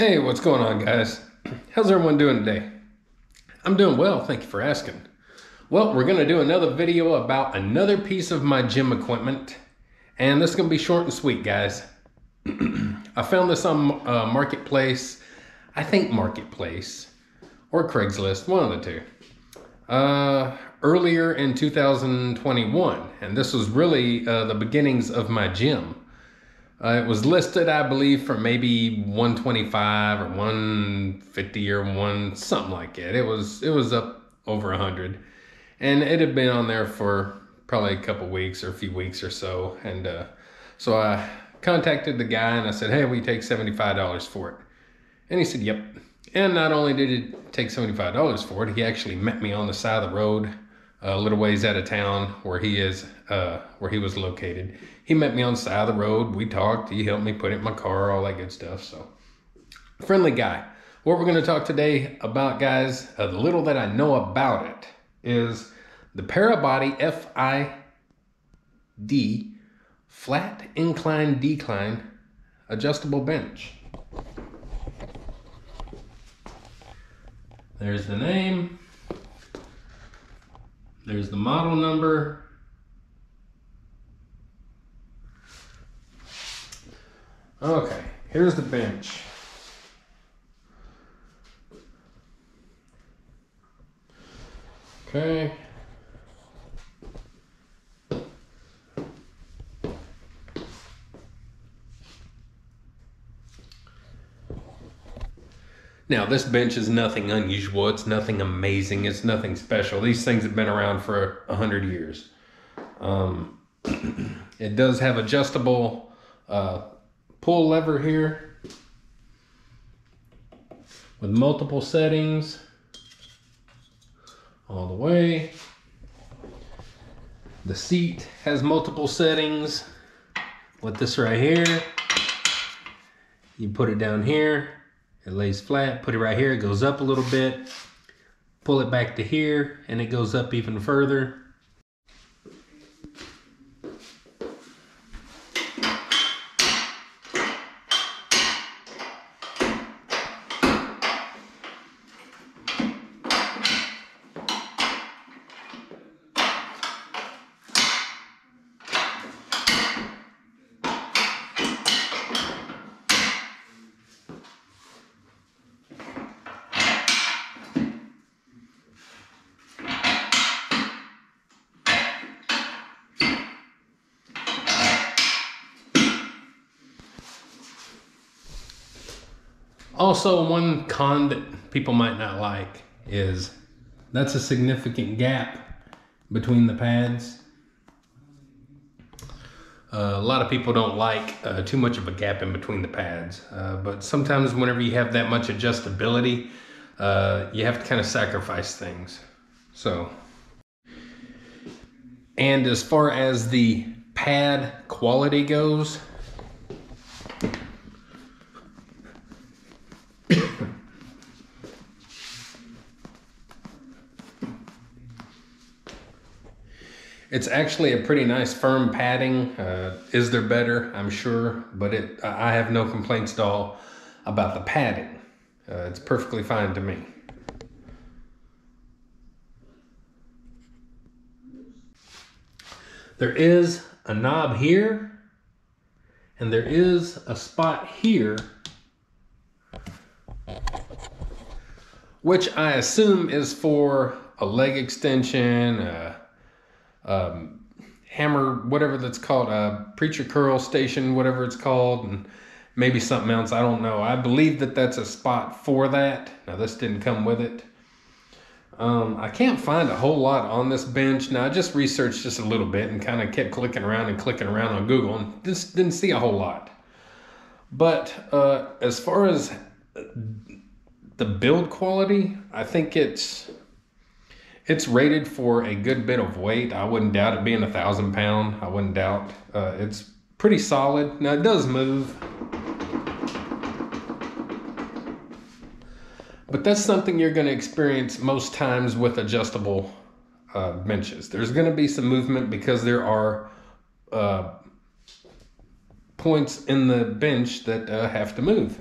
Hey, what's going on, guys? How's everyone doing today? I'm doing well, thank you for asking. Well, we're going to do another video about another piece of my gym equipment, and this is going to be short and sweet, guys. I found this on uh, Marketplace, I think Marketplace, or Craigslist, one of the two, uh, earlier in 2021, and this was really uh, the beginnings of my gym. Uh, it was listed, I believe, for maybe 125 or 150 or one something like it. It was it was up over 100, and it had been on there for probably a couple weeks or a few weeks or so. And uh, so I contacted the guy and I said, "Hey, we take $75 for it," and he said, "Yep." And not only did he take $75 for it, he actually met me on the side of the road a little ways out of town where he is, uh, where he was located. He met me on the side of the road. We talked. He helped me put it in my car, all that good stuff. So, friendly guy. What we're going to talk today about, guys, uh, the little that I know about it is the Parabody FID flat incline decline adjustable bench. There's the name. There's the model number. Okay, here's the bench. Okay. Now, this bench is nothing unusual. It's nothing amazing. It's nothing special. These things have been around for a hundred years. Um, it does have adjustable uh, pull lever here with multiple settings all the way. The seat has multiple settings. With this right here, you put it down here it lays flat, put it right here, it goes up a little bit. Pull it back to here, and it goes up even further. Also, one con that people might not like is that's a significant gap between the pads. Uh, a lot of people don't like uh, too much of a gap in between the pads, uh, but sometimes whenever you have that much adjustability, uh, you have to kind of sacrifice things. So, and as far as the pad quality goes, It's actually a pretty nice firm padding. Uh, is there better? I'm sure, but it I have no complaints at all about the padding. Uh, it's perfectly fine to me. There is a knob here, and there is a spot here, which I assume is for a leg extension, uh, um, hammer, whatever that's called, uh, preacher curl station, whatever it's called, and maybe something else. I don't know. I believe that that's a spot for that. Now, this didn't come with it. Um, I can't find a whole lot on this bench. Now, I just researched just a little bit and kind of kept clicking around and clicking around on Google and just didn't see a whole lot. But uh, as far as the build quality, I think it's it's rated for a good bit of weight. I wouldn't doubt it being a thousand pound. I wouldn't doubt uh, it's pretty solid. Now it does move. But that's something you're going to experience most times with adjustable uh, benches. There's going to be some movement because there are uh, points in the bench that uh, have to move.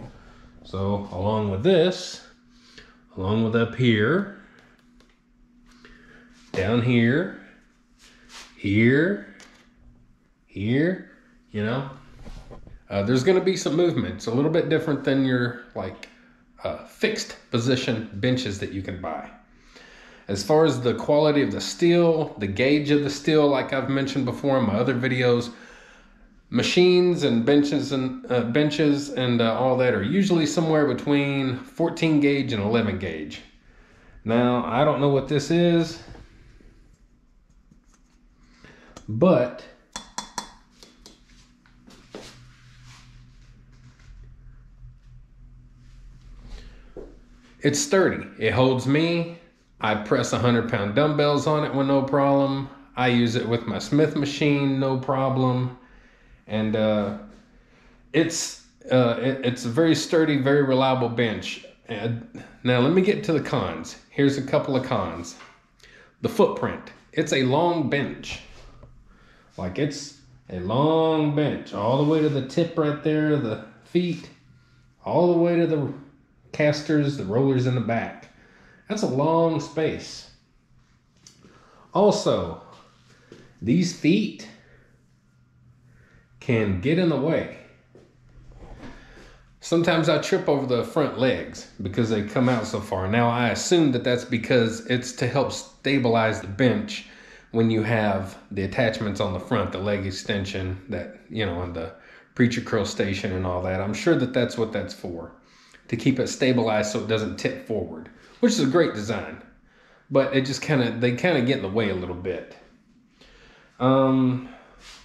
So along with this, along with up here, down here, here, here, you know, uh, there's going to be some movement. It's a little bit different than your like uh, fixed position benches that you can buy. As far as the quality of the steel, the gauge of the steel, like I've mentioned before in my other videos, machines and benches and uh, benches and uh, all that are usually somewhere between 14 gauge and 11 gauge. Now, I don't know what this is, but it's sturdy. It holds me I press 100 pound dumbbells on it with no problem. I use it with my Smith machine, no problem. And uh, it's uh, it, it's a very sturdy, very reliable bench. And now let me get to the cons. Here's a couple of cons. The footprint. It's a long bench. Like it's a long bench all the way to the tip right there, the feet, all the way to the casters, the rollers in the back. That's a long space. Also, these feet can get in the way. Sometimes I trip over the front legs because they come out so far. Now, I assume that that's because it's to help stabilize the bench when you have the attachments on the front, the leg extension, that, you know, and the preacher curl station and all that. I'm sure that that's what that's for, to keep it stabilized so it doesn't tip forward which is a great design, but it just kind of they kind of get in the way a little bit. Um,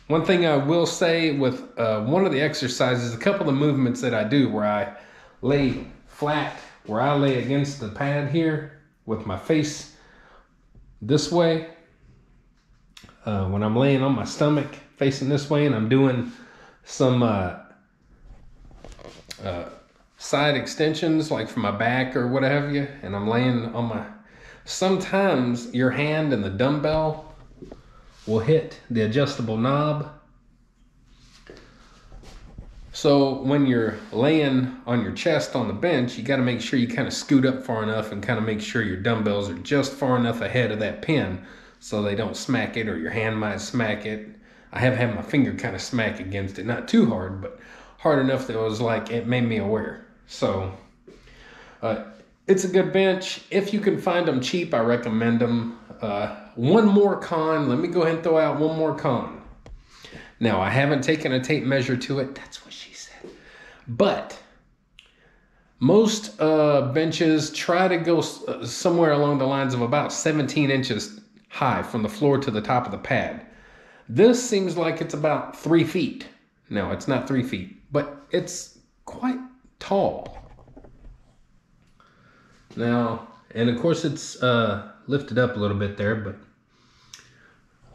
one thing I will say with uh, one of the exercises, a couple of the movements that I do where I lay flat, where I lay against the pad here with my face this way. Uh, when I'm laying on my stomach facing this way and I'm doing some uh, uh, side extensions, like for my back or what have you, and I'm laying on my. Sometimes your hand and the dumbbell will hit the adjustable knob. So when you're laying on your chest on the bench, you got to make sure you kind of scoot up far enough and kind of make sure your dumbbells are just far enough ahead of that pin so they don't smack it or your hand might smack it. I have had my finger kind of smack against it, not too hard, but hard enough that it was like it made me aware. So uh, it's a good bench. If you can find them cheap, I recommend them. Uh, one more con, let me go ahead and throw out one more con. Now, I haven't taken a tape measure to it. That's what she said. But most uh, benches try to go uh, somewhere along the lines of about 17 inches high from the floor to the top of the pad. This seems like it's about three feet. No, it's not three feet, but it's quite tall. Now, and of course it's uh, lifted up a little bit there, but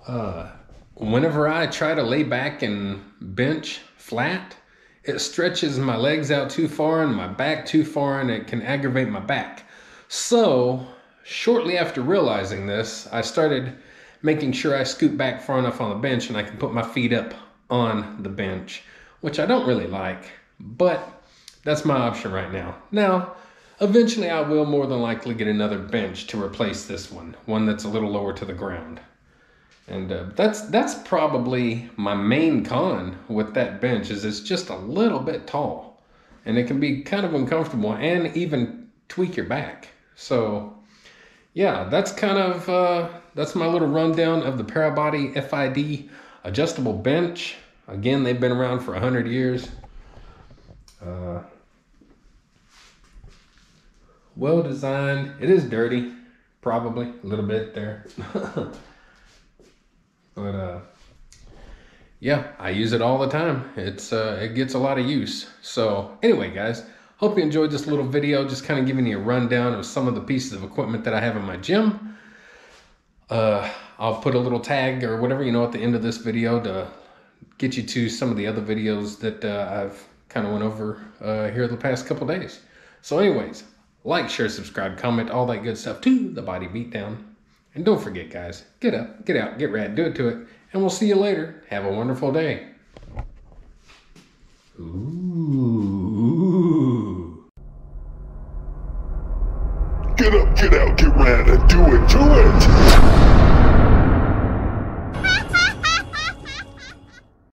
uh, whenever I try to lay back and bench flat, it stretches my legs out too far and my back too far, and it can aggravate my back. So, shortly after realizing this, I started making sure I scoot back far enough on the bench and I can put my feet up on the bench, which I don't really like, but that's my option right now. Now, eventually I will more than likely get another bench to replace this one, one that's a little lower to the ground. And uh, that's that's probably my main con with that bench is it's just a little bit tall, and it can be kind of uncomfortable and even tweak your back. So, yeah, that's kind of uh, that's my little rundown of the Parabody FID adjustable bench. Again, they've been around for hundred years. Uh, well designed. It is dirty, probably a little bit there. but uh, yeah, I use it all the time. It's uh, it gets a lot of use. So anyway, guys, hope you enjoyed this little video. Just kind of giving you a rundown of some of the pieces of equipment that I have in my gym. Uh, I'll put a little tag or whatever you know at the end of this video to get you to some of the other videos that uh, I've kind of went over uh, here the past couple days. So anyways, like, share, subscribe, comment, all that good stuff to the body beatdown. And don't forget, guys, get up, get out, get rad, do it to it, and we'll see you later. Have a wonderful day. Ooh. Get up, get out, get ran, and do it, do it!